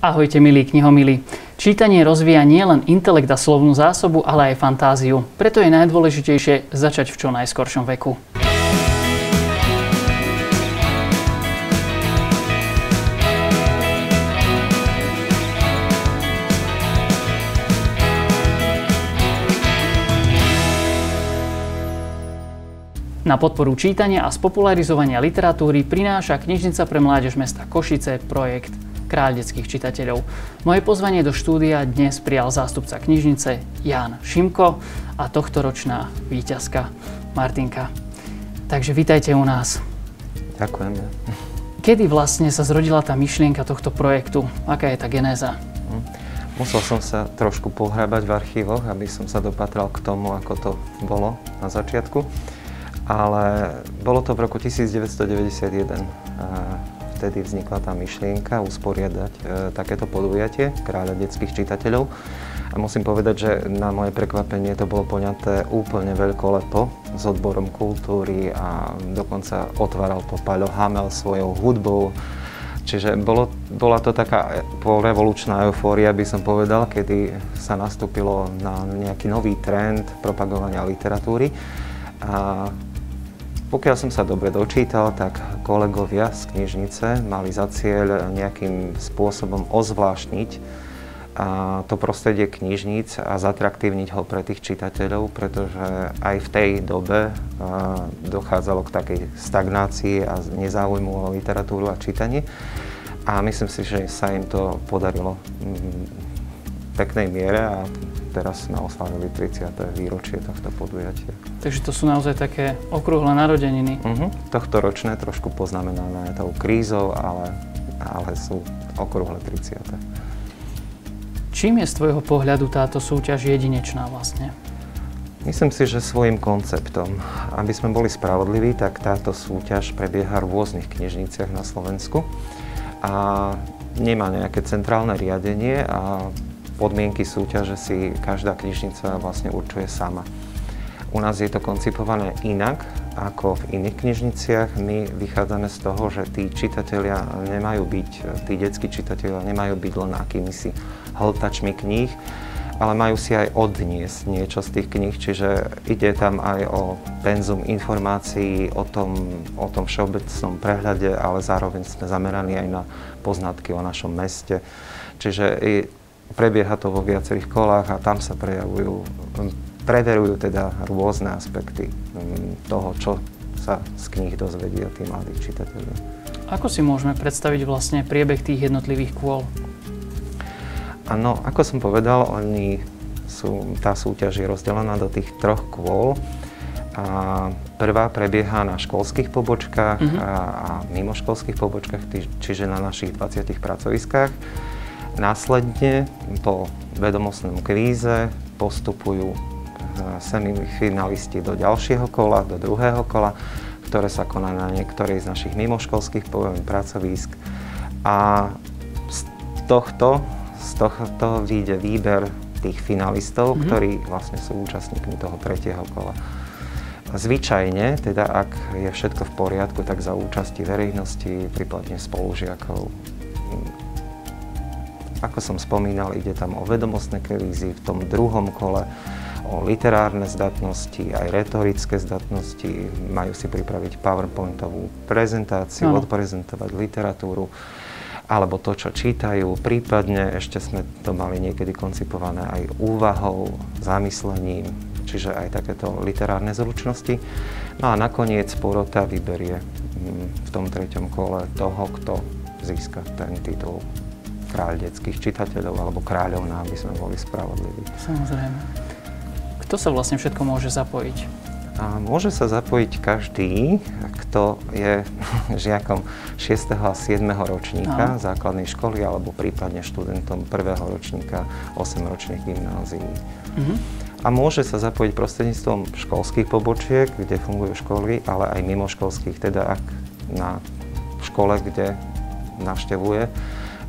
Ahojte milí knihomilí. Čítanie rozvíja nielen intelekt a slovnú zásobu, ale aj fantáziu. Preto je najdôležitejšie začať v čo najskoršom veku. Na podporu čítania a spopularizovania literatúry prináša knižnica pre mládež mesta Košice projekt kráľ detských čitateľov. Moje pozvanie do štúdia dnes prijal zástupca knižnice Ján Šimko a tohtoročná víťazka Martinka. Takže vítajte u nás. Ďakujem. Kedy vlastne sa zrodila tá myšlienka tohto projektu? Aká je tá genéza? Hm. Musel som sa trošku pohrábať v archívoch, aby som sa dopatral k tomu, ako to bolo na začiatku. Ale bolo to v roku 1991 vtedy vznikla tá myšlienka usporiadať e, takéto podujatie kráľa detských čitateľov. A musím povedať, že na moje prekvapenie to bolo poňaté úplne veľkolepo s odborom kultúry a dokonca otváral to Paľo Hamel svojou hudbou. Čiže bolo, bola to taká revolučná eufória, by som povedal, kedy sa nastúpilo na nejaký nový trend propagovania literatúry. A pokiaľ som sa dobre dočítal, tak kolegovia z knižnice mali za cieľ nejakým spôsobom ozvláštniť to prostredie knižníc a zatraktívniť ho pre tých čitateľov, pretože aj v tej dobe dochádzalo k takej stagnácii a nezáujmu o literatúru a čítanie. A myslím si, že sa im to podarilo v peknej miere a teraz sme oslavili 30. výročie tohto podujatia. Takže to sú naozaj také okrúhle narodeniny. Uh-huh. Tohto ročné trošku poznamenané tou krízou, ale, ale sú okrúhle 30. Čím je z tvojho pohľadu táto súťaž jedinečná vlastne? Myslím si, že svojim konceptom. Aby sme boli spravodliví, tak táto súťaž prebieha v rôznych knižniciach na Slovensku a nemá nejaké centrálne riadenie a podmienky súťaže si každá knižnica vlastne určuje sama. U nás je to koncipované inak ako v iných knižniciach. My vychádzame z toho, že tí čitatelia nemajú byť, tí detskí čitatelia nemajú byť len akýmisi hltačmi kníh, ale majú si aj odniesť niečo z tých kníh, čiže ide tam aj o penzum informácií, o tom, o tom všeobecnom prehľade, ale zároveň sme zameraní aj na poznatky o našom meste. Čiže Prebieha to vo viacerých kolách a tam sa prejavujú, preverujú teda rôzne aspekty mm, toho, čo sa z kníh dozvedia tí mladí čitatelia. Ako si môžeme predstaviť vlastne priebeh tých jednotlivých kôl? Áno, ako som povedal, oni sú, tá súťaž je rozdelená do tých troch kôl. A prvá prebieha na školských pobočkách uh-huh. a, a mimoškolských pobočkách, čiže na našich 20 pracoviskách. Následne po vedomostnom kvíze postupujú e, semifinalisti do ďalšieho kola, do druhého kola, ktoré sa koná na niektorej z našich mimoškolských pracovísk. A z tohto, z tohto vyjde výber tých finalistov, mm-hmm. ktorí vlastne sú účastníkmi toho tretieho kola. Zvyčajne, teda ak je všetko v poriadku, tak za účasti verejnosti, prípadne spolužiakov, ako som spomínal, ide tam o vedomostné kvízy, v tom druhom kole o literárne zdatnosti, aj retorické zdatnosti, majú si pripraviť PowerPointovú prezentáciu, no. odprezentovať literatúru alebo to, čo čítajú. Prípadne ešte sme to mali niekedy koncipované aj úvahou, zamyslením, čiže aj takéto literárne zručnosti. No a nakoniec porota vyberie mm, v tom treťom kole toho, kto získa ten titul kráľ detských čitateľov alebo kráľovná, aby sme boli spravodliví. Samozrejme. Kto sa vlastne všetko môže zapojiť? A môže sa zapojiť každý, kto je žiakom 6. a 7. ročníka Aha. základnej školy alebo prípadne študentom 1. ročníka 8-ročných gymnázií. Uh-huh. A môže sa zapojiť prostredníctvom školských pobočiek, kde fungujú školy, ale aj mimoškolských, teda ak na škole, kde navštevuje,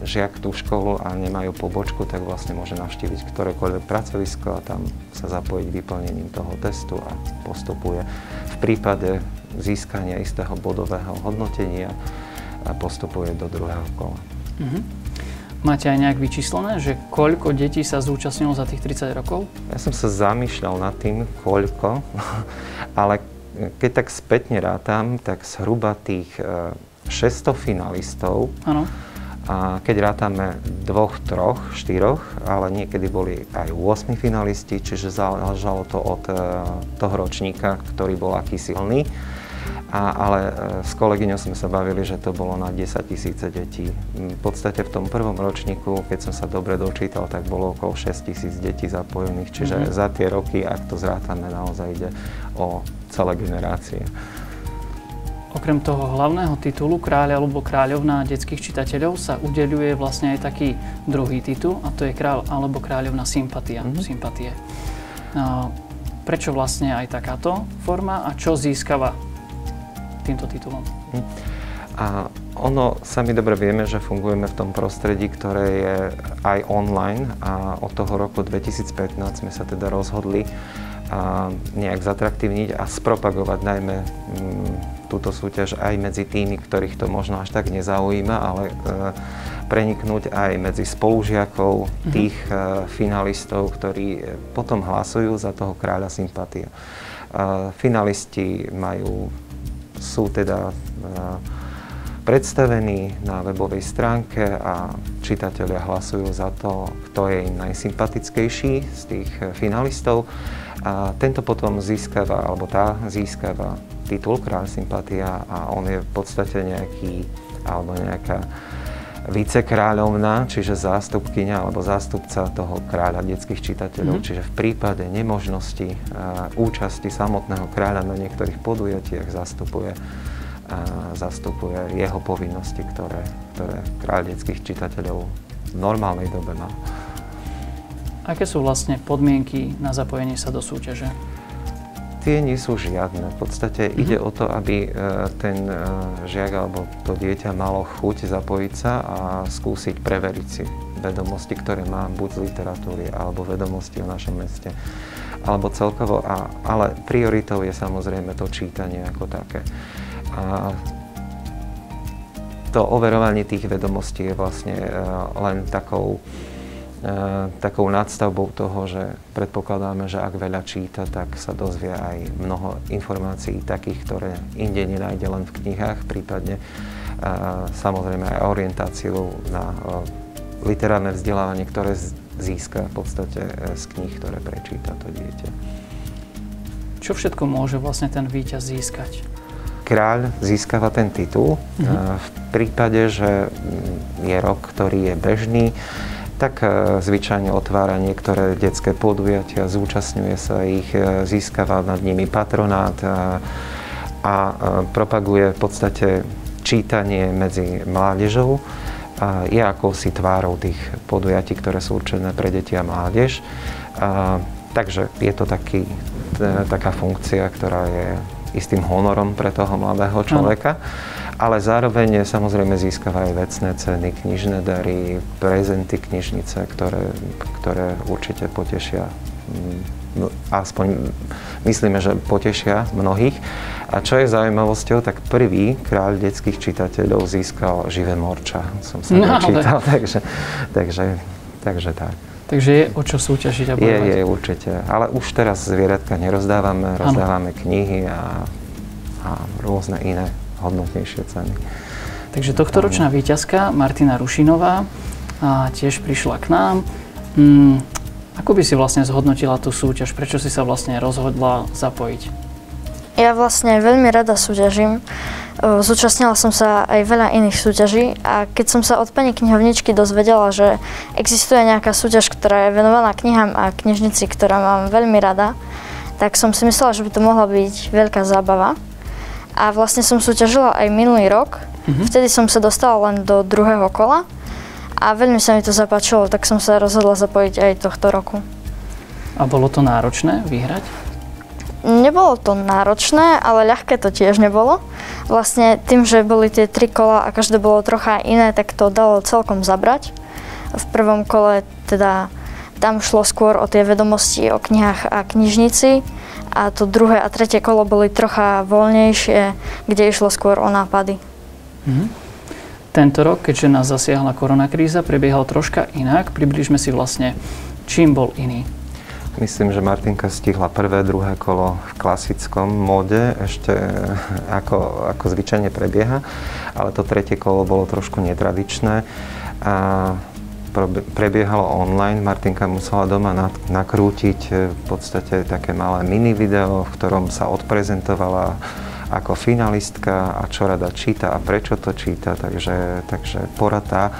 žiak tú školu a nemajú pobočku, tak vlastne môže navštíviť ktorékoľvek pracovisko a tam sa zapojiť vyplnením toho testu a postupuje. V prípade získania istého bodového hodnotenia a postupuje do druhého kola. Mm-hmm. máte aj nejak vyčíslené, že koľko detí sa zúčastnilo za tých 30 rokov? Ja som sa zamýšľal nad tým, koľko, ale keď tak spätne rátam, tak zhruba tých 600 e, finalistov, ano. A keď rátame dvoch, troch, štyroch, ale niekedy boli aj 8 finalisti, čiže záležalo to od e, toho ročníka, ktorý bol aký silný. A, ale e, s kolegyňou sme sa bavili, že to bolo na 10 tisíce detí. V podstate v tom prvom ročníku, keď som sa dobre dočítal, tak bolo okolo 6 tisíc detí zapojených. Čiže mm-hmm. za tie roky, ak to zrátame, naozaj ide o celé generácie. Okrem toho hlavného titulu kráľa alebo kráľovná detských čitateľov sa udeľuje vlastne aj taký druhý titul a to je kráľ alebo kráľovná sympatia, mm-hmm. sympatie. Prečo vlastne aj takáto forma a čo získava týmto titulom? Mhm. A ono, sami dobre vieme, že fungujeme v tom prostredí, ktoré je aj online a od toho roku 2015 sme sa teda rozhodli a nejak zatraktívniť a spropagovať najmä mm, túto súťaž aj medzi tými, ktorých to možno až tak nezaujíma, ale e, preniknúť aj medzi spolužiakov mm-hmm. tých e, finalistov, ktorí potom hlasujú za toho kráľa sympatia. E, finalisti majú, sú teda e, predstavení na webovej stránke a čitatelia hlasujú za to, kto je im najsympatickejší z tých e, finalistov. A tento potom získava, alebo tá získava titul Kráľ sympatia a on je v podstate nejaký, alebo nejaká vicekráľovna, čiže zástupkyňa alebo zástupca toho kráľa detských čitateľov. Mm-hmm. Čiže v prípade nemožnosti uh, účasti samotného kráľa na niektorých podujatiach zastupuje, uh, zastupuje jeho povinnosti, ktoré, ktoré kráľ detských čitateľov v normálnej dobe má. Aké sú vlastne podmienky na zapojenie sa do súťaže? Tie nie sú žiadne. V podstate mm-hmm. ide o to, aby e, ten e, žiak alebo to dieťa malo chuť zapojiť sa a skúsiť preveriť si vedomosti, ktoré má buď z literatúry alebo vedomosti o našom meste alebo celkovo, a, ale prioritou je samozrejme to čítanie ako také. A to overovanie tých vedomostí je vlastne e, len takou takou nadstavbou toho, že predpokladáme, že ak veľa číta, tak sa dozvie aj mnoho informácií takých, ktoré inde nenájde len v knihách, prípadne e, samozrejme aj orientáciu na e, literárne vzdelávanie, ktoré získa v podstate z kníh, ktoré prečíta to dieťa. Čo všetko môže vlastne ten víťaz získať? Kráľ získava ten titul. Mm-hmm. V prípade, že je rok, ktorý je bežný, tak e, zvyčajne otvára niektoré detské podujatia, zúčastňuje sa ich, e, získava nad nimi patronát a, a e, propaguje v podstate čítanie medzi mládežou. A je akousi tvárou tých podujatí, ktoré sú určené pre deti a mládež. A, takže je to taký, taká funkcia, ktorá je istým honorom pre toho mladého človeka. Ano ale zároveň samozrejme získava aj vecné ceny, knižné dary, prezenty knižnice, ktoré, ktoré určite potešia aspoň myslíme, že potešia mnohých. A čo je zaujímavosťou, tak prvý kráľ detských čitateľov získal živé morča, som sa no, čítal, takže, takže, takže tak. Takže je o čo súťažiť a bojovať? Je, je, určite. Ale už teraz zvieratka nerozdávame, rozdávame ano. knihy a, a rôzne iné hodnotnejšie ceny. Takže tohtoročná víťazka Martina Rušinová a tiež prišla k nám. Mm, ako by si vlastne zhodnotila tú súťaž? Prečo si sa vlastne rozhodla zapojiť? Ja vlastne veľmi rada súťažím. Zúčastnila som sa aj veľa iných súťaží a keď som sa od pani knihovničky dozvedela, že existuje nejaká súťaž, ktorá je venovaná knihám a knižnici, ktorá mám veľmi rada, tak som si myslela, že by to mohla byť veľká zábava a vlastne som súťažila aj minulý rok. Mm-hmm. Vtedy som sa dostala len do druhého kola a veľmi sa mi to zapáčilo, tak som sa rozhodla zapojiť aj tohto roku. A bolo to náročné vyhrať? Nebolo to náročné, ale ľahké to tiež nebolo. Vlastne tým, že boli tie tri kola a každé bolo trocha iné, tak to dalo celkom zabrať. V prvom kole teda tam šlo skôr o tie vedomosti o knihách a knižnici a to druhé a tretie kolo boli trocha voľnejšie, kde išlo skôr o nápady. Mm-hmm. Tento rok, keďže nás zasiahla koronakríza, prebiehal troška inak. Približme si vlastne, čím bol iný. Myslím, že Martinka stihla prvé, druhé kolo v klasickom móde, ešte ako, ako zvyčajne prebieha, ale to tretie kolo bolo trošku netradičné. A prebiehalo online. Martinka musela doma nakrútiť e, v podstate také malé mini video, v ktorom sa odprezentovala ako finalistka a čo rada číta a prečo to číta. Takže, takže porata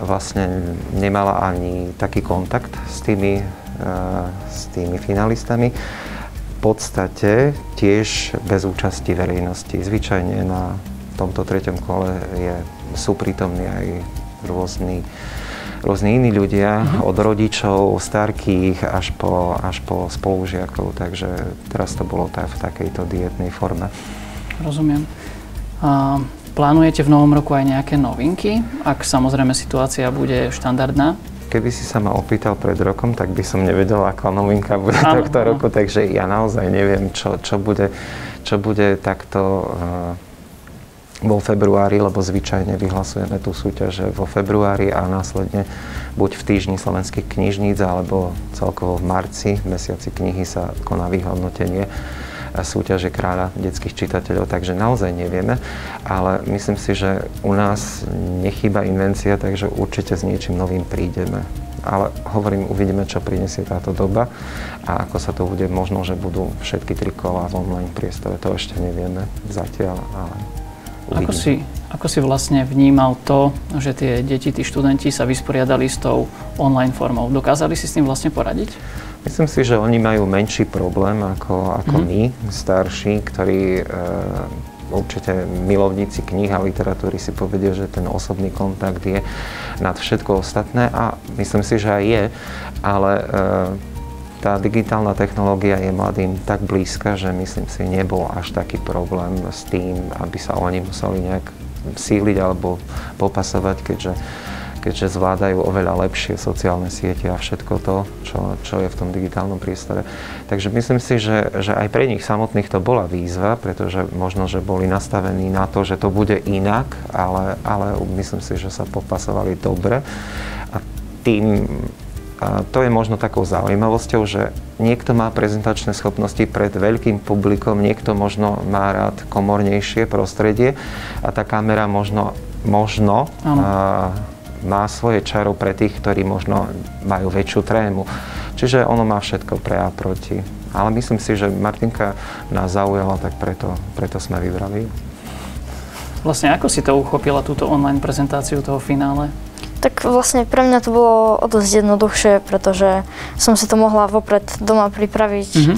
vlastne nemala ani taký kontakt s tými, uh, s tými finalistami. V podstate tiež bez účasti verejnosti. Zvyčajne na tomto treťom kole je, sú prítomní aj rôzni rôzni iní ľudia, uh-huh. od rodičov, starkých až po, až po spolužiakov, takže teraz to bolo tá, v takejto dietnej forme. Rozumiem. A plánujete v novom roku aj nejaké novinky, ak samozrejme situácia bude štandardná? Keby si sa ma opýtal pred rokom, tak by som nevedel, aká novinka bude áno, tohto roku, takže ja naozaj neviem, čo, čo, bude, čo bude takto uh, vo februári, lebo zvyčajne vyhlasujeme tú súťaž vo februári a následne buď v týždni slovenských knižníc alebo celkovo v marci, v mesiaci knihy sa koná vyhodnotenie súťaže kráľa detských čitateľov, takže naozaj nevieme, ale myslím si, že u nás nechýba invencia, takže určite s niečím novým prídeme. Ale hovorím, uvidíme, čo prinesie táto doba a ako sa to bude. Možno, že budú všetky tri kola v online priestore, to ešte nevieme zatiaľ, ale ako si, ako si vlastne vnímal to, že tie deti, tí študenti sa vysporiadali s tou online formou? Dokázali si s tým vlastne poradiť? Myslím si, že oni majú menší problém ako, ako mm-hmm. my, starší, ktorí e, určite milovníci kníh a literatúry si povedia, že ten osobný kontakt je nad všetko ostatné a myslím si, že aj je, ale e, tá digitálna technológia je mladým tak blízka, že myslím si, nebol až taký problém s tým, aby sa oni museli nejak síliť alebo popasovať, keďže, keďže zvládajú oveľa lepšie sociálne siete a všetko to, čo, čo je v tom digitálnom priestore. Takže myslím si, že, že aj pre nich samotných to bola výzva, pretože možno, že boli nastavení na to, že to bude inak, ale, ale myslím si, že sa popasovali dobre. A tým a to je možno takou zaujímavosťou, že niekto má prezentačné schopnosti pred veľkým publikom, niekto možno má rád komornejšie prostredie a tá kamera možno, možno a, má svoje čaro pre tých, ktorí možno majú väčšiu trému. Čiže ono má všetko pre a proti. Ale myslím si, že Martinka nás zaujala, tak preto, preto sme vybrali. Vlastne ako si to uchopila, túto online prezentáciu toho finále? Tak vlastne pre mňa to bolo o dosť jednoduchšie, pretože som si to mohla vopred doma pripraviť mm-hmm.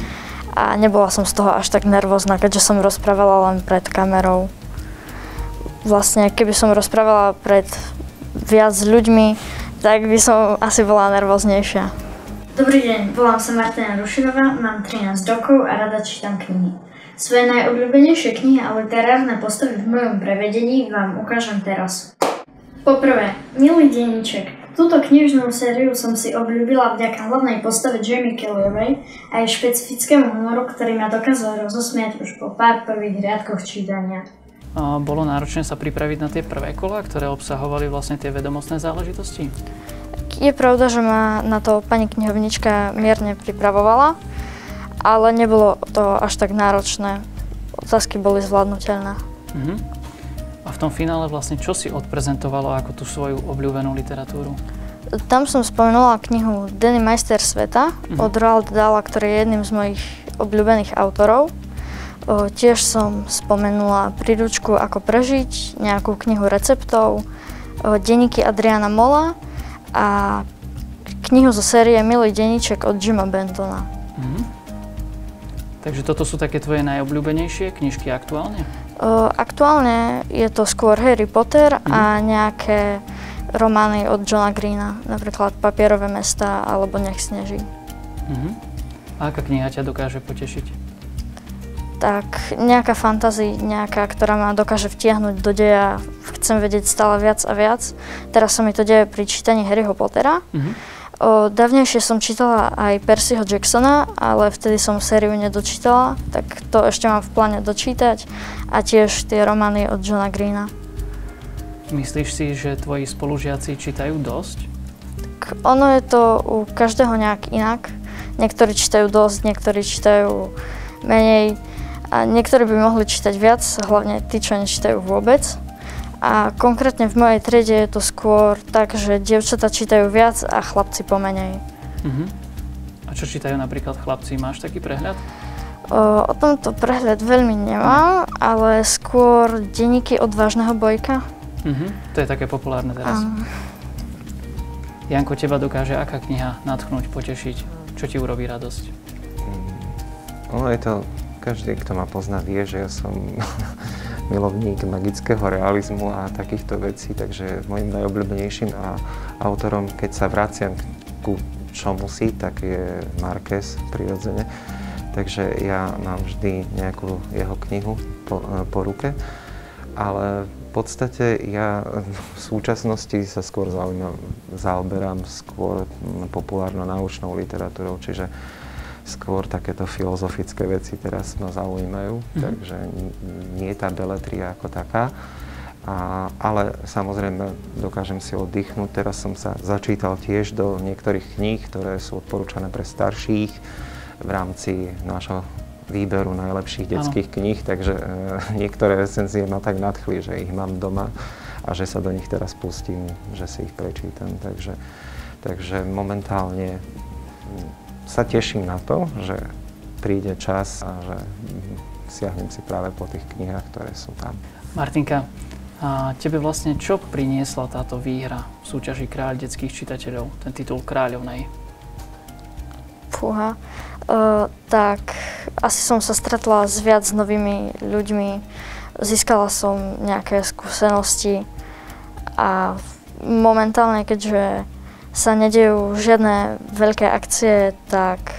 a nebola som z toho až tak nervózna, keďže som rozprávala len pred kamerou. Vlastne keby som rozprávala pred viac ľuďmi, tak by som asi bola nervóznejšia. Dobrý deň, volám sa Martina Rušinová, mám 13 rokov a rada čítam knihy. Svoje najobľúbenejšie knihy a literárne postavy v mojom prevedení vám ukážem teraz. Poprvé, Milý denníček. Túto knižnú sériu som si obľúbila vďaka hlavnej postave Jamie Kellyovej a jej špecifickému humoru, ktorý ma dokázal rozosmiať už po pár prvých riadkoch čítania. Bolo náročné sa pripraviť na tie prvé kola, ktoré obsahovali vlastne tie vedomostné záležitosti? Je pravda, že ma na to pani knihovnička mierne pripravovala, ale nebolo to až tak náročné. Otázky boli zvládnutelné. Mhm. A v tom finále vlastne čo si odprezentovalo ako tú svoju obľúbenú literatúru? Tam som spomenula knihu Denny Majster sveta mm-hmm. od Roald Dahla, ktorý je jedným z mojich obľúbených autorov. O, tiež som spomenula príručku Ako prežiť, nejakú knihu receptov, o, denníky Adriana Mola a knihu zo série Milý denníček od Jima Bentona. Mm-hmm. Takže toto sú také tvoje najobľúbenejšie knižky aktuálne? Aktuálne je to skôr Harry Potter mm. a mhm. nejaké romány od Johna Greena, napríklad Papierové mesta alebo Nech sneží. Mm-hmm. A aká kniha ťa dokáže potešiť? Tak nejaká fantázia, nejaká, ktorá ma dokáže vtiahnuť do deja, chcem vedieť stále viac a viac. Teraz sa mi to deje pri čítaní Harryho Pottera. Mm-hmm. O, dávnejšie som čítala aj Percyho Jacksona, ale vtedy som sériu nedočítala, tak to ešte mám v pláne dočítať a tiež tie romány od Johna Greena. Myslíš si, že tvoji spolužiaci čítajú dosť? Tak ono je to u každého nejak inak. Niektorí čítajú dosť, niektorí čítajú menej a niektorí by mohli čítať viac, hlavne tí, čo nečítajú vôbec. A konkrétne v mojej triede je to skôr tak, že dievčatá čítajú viac a chlapci pomenej. Uh-huh. A čo čítajú napríklad chlapci? Máš taký prehľad? O, o tomto prehľad veľmi nemám, ale skôr denníky odvážneho bojka. Uh-huh. To je také populárne teraz. Áno. Janko, teba dokáže aká kniha natchnúť, potešiť? Čo ti urobí radosť? Ono je to, každý, kto ma pozná, vie, že ja som milovník magického realizmu a takýchto vecí, takže môjim najobľúbenejším a autorom, keď sa vraciam ku čomu si, tak je Marquez prirodzene. Takže ja mám vždy nejakú jeho knihu po, po ruke, ale v podstate ja v súčasnosti sa skôr zaujímam, zaoberám skôr populárno-naučnou literatúrou, čiže skôr takéto filozofické veci teraz ma zaujímajú, mm. takže nie je tá beletria ako taká. A, ale samozrejme dokážem si oddychnúť. Teraz som sa začítal tiež do niektorých kníh, ktoré sú odporúčané pre starších v rámci nášho výberu najlepších detských ano. kníh, takže e, niektoré recenzie ma tak nadchli, že ich mám doma a že sa do nich teraz pustím, že si ich prečítam. Takže, takže momentálne sa teším na to, že príde čas a že siahnem si práve po tých knihách, ktoré sú tam. Martinka, a tebe vlastne čo priniesla táto výhra v súťaži Kráľ detských čitateľov, ten titul kráľovnej? Fúha, uh, tak asi som sa stretla s viac novými ľuďmi, získala som nejaké skúsenosti a momentálne, keďže sa nedejú žiadne veľké akcie, tak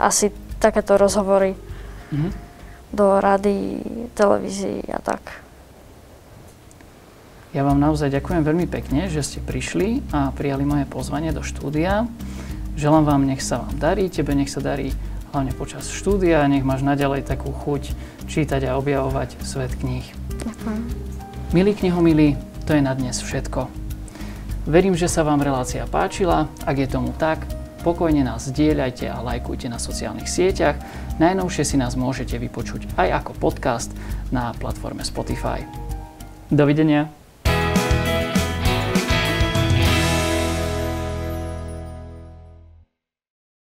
asi takéto rozhovory mm-hmm. do rady, televízii a tak. Ja vám naozaj ďakujem veľmi pekne, že ste prišli a prijali moje pozvanie do štúdia. Želám vám, nech sa vám darí, tebe nech sa darí hlavne počas štúdia, nech máš naďalej takú chuť čítať a objavovať svet kníh. Ďakujem. Milí knihomilí, to je na dnes všetko. Verím, že sa vám relácia páčila. Ak je tomu tak, pokojne nás zdieľajte a lajkujte na sociálnych sieťach. Najnovšie si nás môžete vypočuť aj ako podcast na platforme Spotify. Dovidenia.